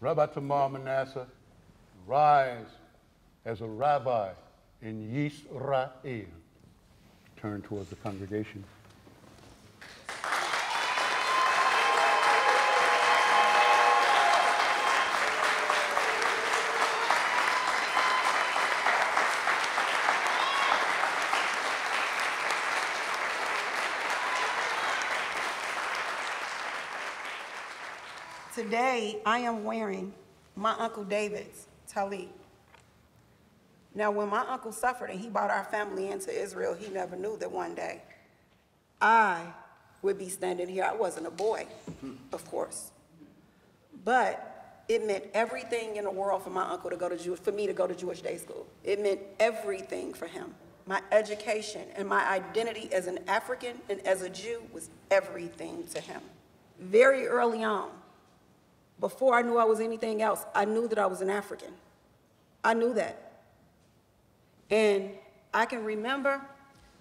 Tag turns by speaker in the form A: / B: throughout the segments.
A: Rabbi Tamar Manasseh, rise as a rabbi in Yisrael. Turn towards the congregation.
B: Today, I am wearing my Uncle David's tallit. Now, when my uncle suffered and he brought our family into Israel, he never knew that one day I would be standing here. I wasn't a boy, of course. But it meant everything in the world for my uncle to go to Jewish, for me to go to Jewish day school. It meant everything for him. My education and my identity as an African and as a Jew was everything to him. Very early on, before I knew I was anything else, I knew that I was an African. I knew that. And I can remember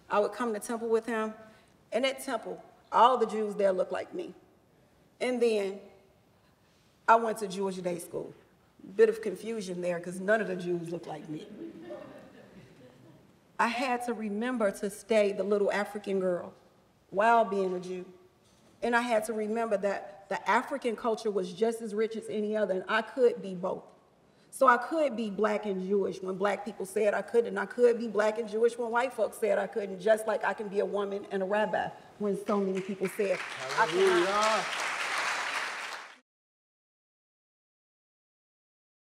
B: I would come to temple with him, and at temple, all the Jews there looked like me. And then I went to Jewish day school. Bit of confusion there because none of the Jews looked like me. I had to remember to stay the little African girl while being a Jew. And I had to remember that the African culture was just as rich as any other, and I could be both. So I could be black and Jewish when black people said I couldn't. I could be black and Jewish when white folks said I couldn't, just like I can be a woman and a rabbi when so many people said I cannot.